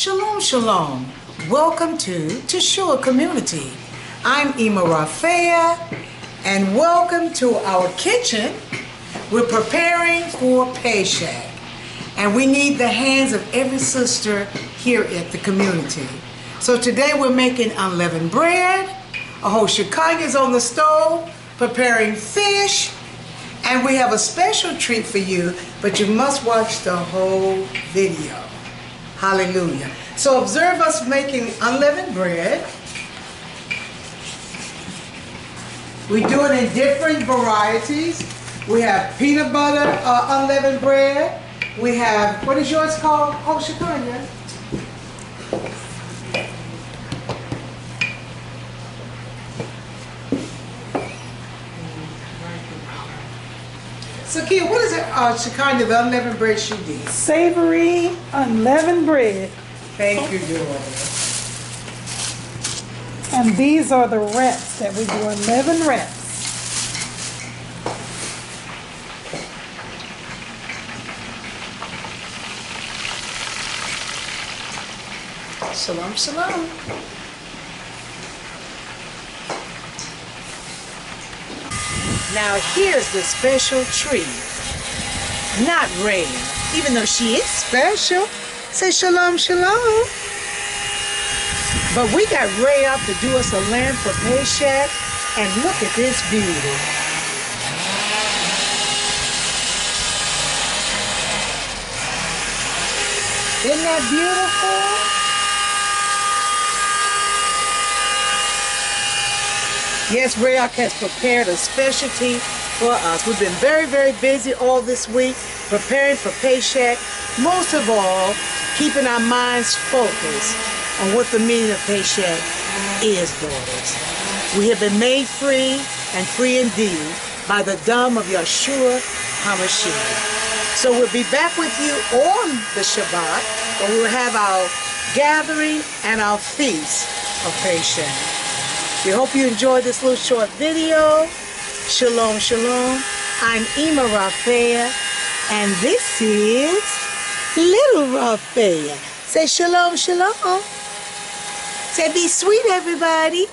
Shalom, shalom. Welcome to Tshuwah Community. I'm Ima Rafea, and welcome to our kitchen. We're preparing for Pesach, and we need the hands of every sister here at the community. So today we're making unleavened bread, a whole shikanya is on the stove, preparing fish, and we have a special treat for you, but you must watch the whole video. Hallelujah. So observe us making unleavened bread. We do it in different varieties. We have peanut butter uh, unleavened bread. We have, what is yours called? Oh. So, Kia, what is it, uh, Shikanya, the unleavened bread she did? Savory unleavened bread. Thank you, daughter. And these are the wraps that we do, unleavened wraps. Shalom, shalom. Now here's the special treat. Not Ray, even though she is special. Say shalom, shalom. But we got Ray up to do us a lamb for Pesach, and look at this beauty. Isn't that beautiful? Yes, Rayak has prepared a specialty for us. We've been very, very busy all this week preparing for Pesach. Most of all, keeping our minds focused on what the meaning of Pesach is, daughters. We have been made free and free indeed by the dam of Yeshua HaMashiach. So we'll be back with you on the Shabbat, where we will have our gathering and our feast of Pesach. We hope you enjoyed this little short video. Shalom, shalom. I'm Ima Rafea, and this is Little Rafea. Say shalom, shalom. Say be sweet, everybody.